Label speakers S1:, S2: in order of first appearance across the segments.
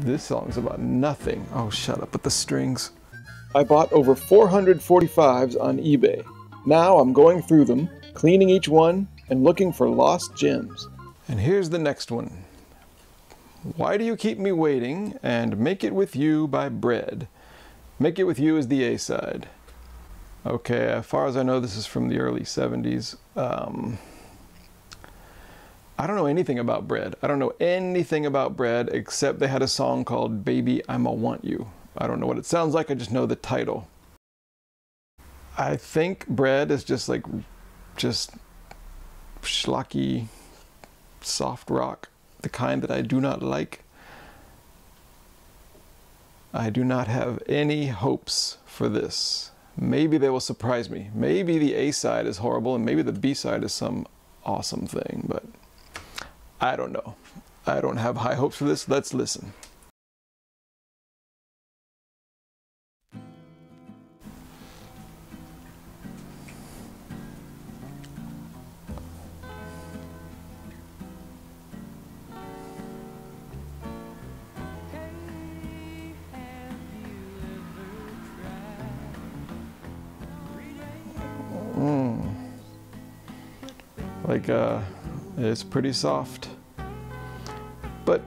S1: This song's about nothing. Oh, shut up with the strings.
S2: I bought over 445s on eBay. Now I'm going through them, cleaning each one, and looking for lost gems.
S1: And here's the next one. Why Do You Keep Me Waiting and Make It With You by Bread. Make It With You is the A side. Okay, as far as I know, this is from the early 70s. Um, I don't know anything about Bread. I don't know anything about Bread except they had a song called Baby I'ma Want You. I don't know what it sounds like, I just know the title. I think Bread is just like, just schlocky, soft rock, the kind that I do not like. I do not have any hopes for this. Maybe they will surprise me. Maybe the A side is horrible and maybe the B side is some awesome thing, but I don't know. I don't have high hopes for this. Let's listen. Mm. Like, uh, it's pretty soft. But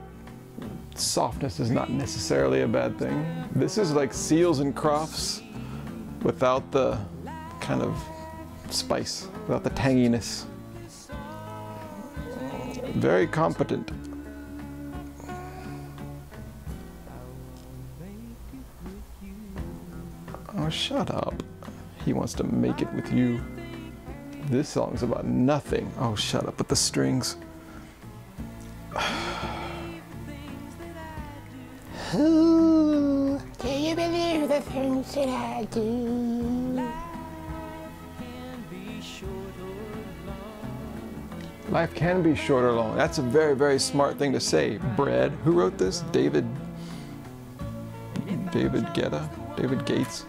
S1: softness is not necessarily a bad thing. This is like Seals and Crofts without the kind of spice, without the tanginess. Very competent. Oh, shut up. He wants to make it with you. This song's about nothing. Oh, shut up with the strings.
S3: Ooh, do you believe the things that I do?
S1: Life can be short or long. That's a very, very smart thing to say. Bread. Who wrote this? David. David Guetta? David Gates?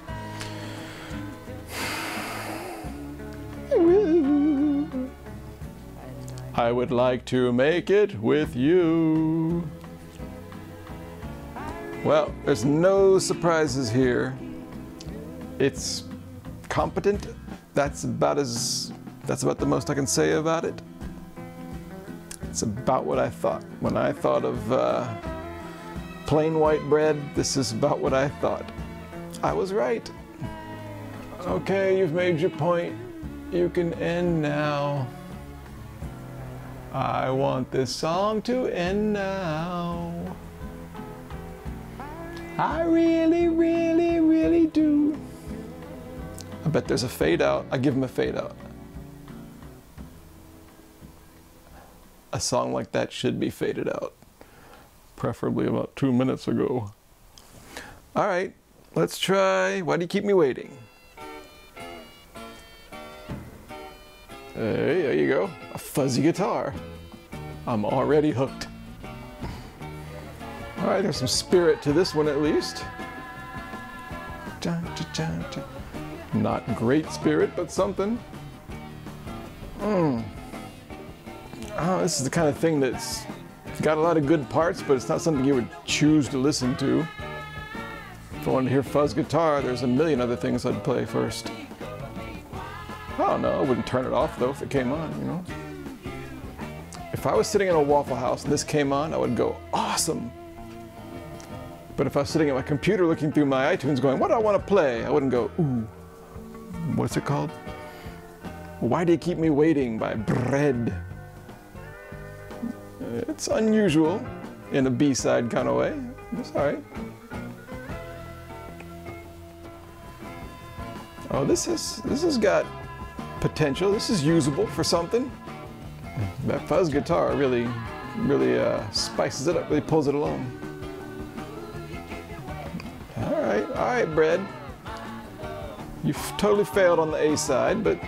S1: I would like to make it with you. Well, there's no surprises here. It's competent. That's about as that's about the most I can say about it. It's about what I thought. When I thought of uh, plain white bread, this is about what I thought. I was right. Okay, you've made your point. You can end now. I want this song to end now. I really, really, really do. I bet there's a fade out. I give him a fade out. A song like that should be faded out. Preferably about two minutes ago. All right, let's try Why Do You Keep Me Waiting? Hey, there you go. A fuzzy guitar. I'm already hooked. All right, there's some spirit to this one at least. Not great spirit, but something. Mm. Oh, this is the kind of thing that's got a lot of good parts, but it's not something you would choose to listen to. If I wanted to hear fuzz guitar, there's a million other things I'd play first. I don't know, I wouldn't turn it off though if it came on, you know. If I was sitting in a Waffle House and this came on, I would go, awesome. But if I was sitting at my computer looking through my iTunes going, what do I want to play? I wouldn't go, ooh, what's it called? Why Do You Keep Me Waiting by Bread. It's unusual in a B-side kind of way. It's all right. Oh, this is this has got potential. This is usable for something. That fuzz guitar really, really uh, spices it up. Really pulls it along. All right, Bread. You've totally failed on the A side, but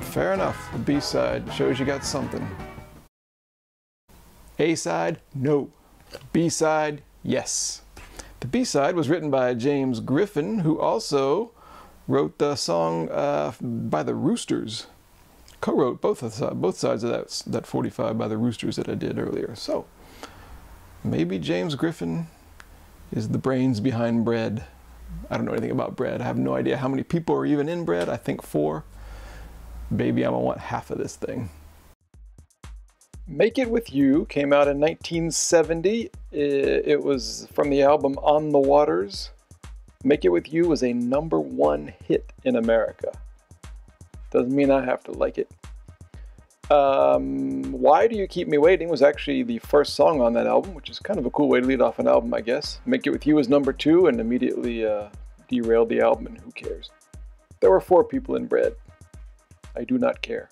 S1: fair enough. The B side shows you got something. A side, no. B side, yes. The B side was written by James Griffin, who also wrote the song uh, by the Roosters. Co-wrote both of both sides of that that 45 by the Roosters that I did earlier. So maybe James Griffin
S4: is the brains behind bread. I don't know anything about bread. I have no idea how many people are even in bread. I think four. Baby, I'm gonna want half of this thing.
S1: Make It With You came out in 1970. It was from the album On the Waters. Make It With You was a number one hit in America. Doesn't mean I have to like it. Um, Why Do You Keep Me Waiting was actually the first song on that album, which is kind of a cool way to lead off an album, I guess. Make It With You was number two and immediately uh, derailed the album, and who cares? There were four people in Bread. I do not care.